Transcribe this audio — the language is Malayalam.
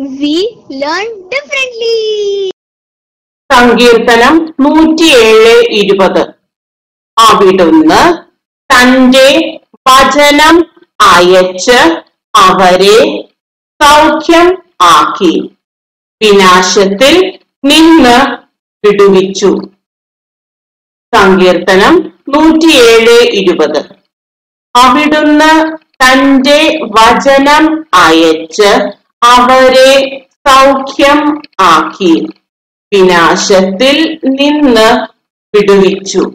we ലേൺ ഡിഫറെന്റ്ലി സങ്കീർത്തനം നൂറ്റിയേഴ് ഇരുപത്. അവിടുന്ന് തന്റെ വചനം അയച്ച് അവരെ സൗഖ്യം ആക്കി. വിനാശത്തിൽ നിന്ന് വിടുവിച്ചു. സങ്കീർത്തനം നൂറ്റിയേഴ് ഇരുപത്. അവിടുന്ന് തന്റെ വചനം അയച്ച് അവരെ സൗഖ്യം ആക്കി. വിനാശത്തിൽ നിന്ന് വിടുവിച്ചു.